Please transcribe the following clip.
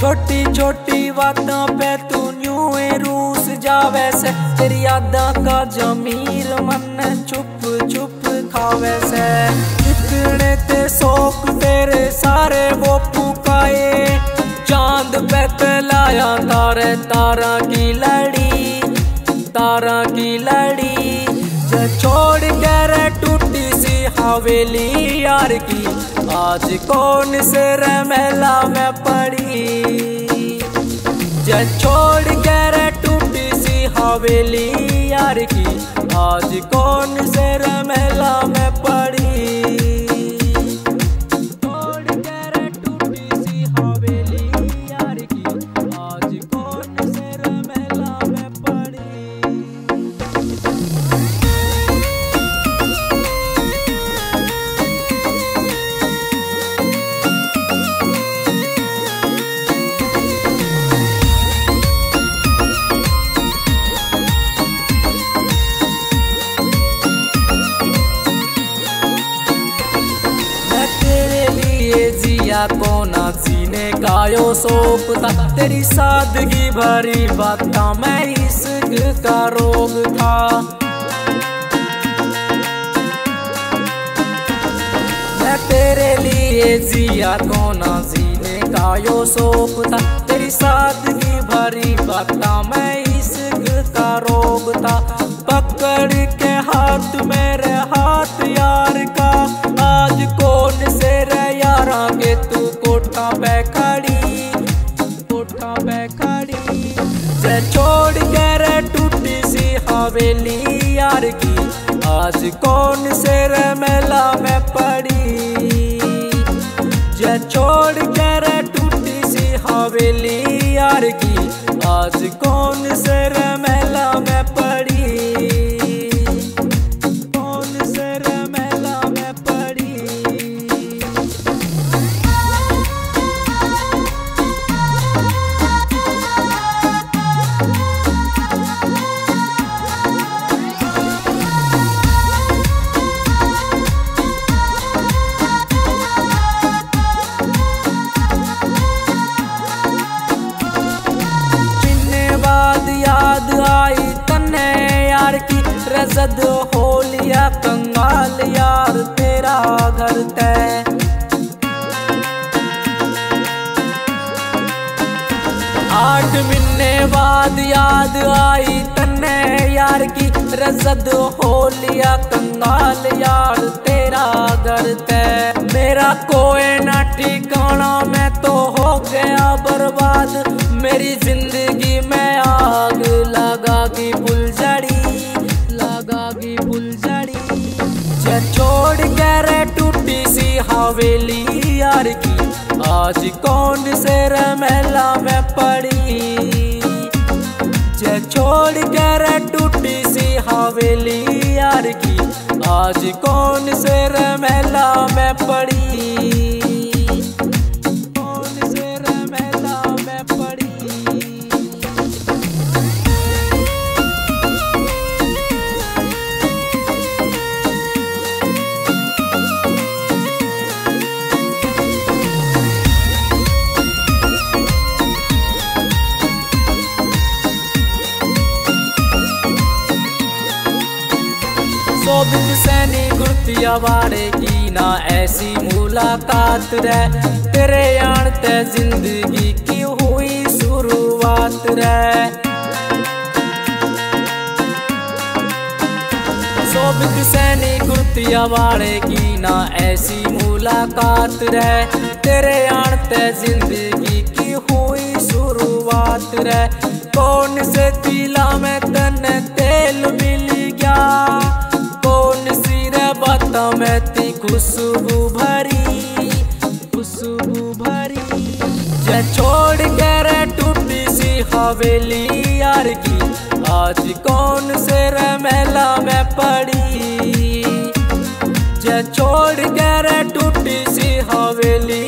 छोटी छोटी बातों पे तू न्यू रूस जावे से। तेरी यादा का जमीर मन चुप चुप खावे से। जितने ते शौक तेरे सारे वो पुकाए चाँद पे तलाया तारे, तारा की लड़ी, तारा की लड़ी। छोड़ कर टूटी सी हवेली यार की, आज कौन से रे मेला में आज कौन से जिया को ना जीने का यो सोप था। तेरी सादगी भरी बात मैं इश्क का रोग था। मैं तेरे लिए जिया को ना जीने का यो सोप था। तेरी सादगी भरी बात मैं इश्क का रोग था। पकड़ के हाथ मेरे तू कोठा पे खड़ी कोठा पे खड़ी से छोड़ कर टूटी सी हवेली यार की, आज कौन से रमेला में पड़ी? जे छोड़ कर टूटी सी हवेली यार की, आज कौन से रमेला याद आई तन्ने यार की। रजद हो लिया कंगाल यार तेरा घर तय आठ महीने बाद याद आई तन्ने यार की। रजद हो लिया कंगाल यार तेरा घर तय मेरा कोई ना ठिकाना, मैं तो हो गया बर्बाद। मेरी ज़िंदगी में आग हवेली यार की। आज कौन से रमेला में पड़ी? जे छोड़ कर टूटी सी हवेली यार की। आज कौन से रमेला में पड़ी? गुरतिया वाड़े की ना ऐसी मुलाकात रे तेरे आन ते ज़िंदगी की हुई शुरुआत रे सोबित सैनी गुरतिया वाड़े की ना ऐसी मुलाकात रे तेरे आन ते ज़िंदगी की हुई शुरुआत रे कौन से तिला में तन खुशबू भरी खुशबू भरी जे छोड़ कर टूटी सी हवेली यार की, आज कौन से रमेला में पड़ी? जे छोड़ कर टूटी सी हवेली